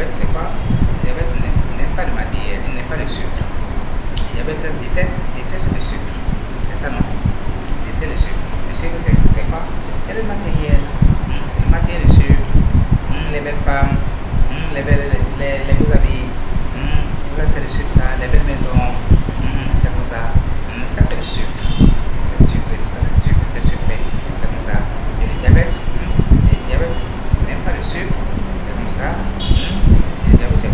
diabète, c'est quoi Le diabète n'est pas le matériel, il n'aime pas le sucre. Le diabète déteste, déteste le sucre. C'est ça, non Déteste le sucre. Le sucre, c'est quoi C'est le matériel. Le matériel, le sucre. Hum, les belles femmes.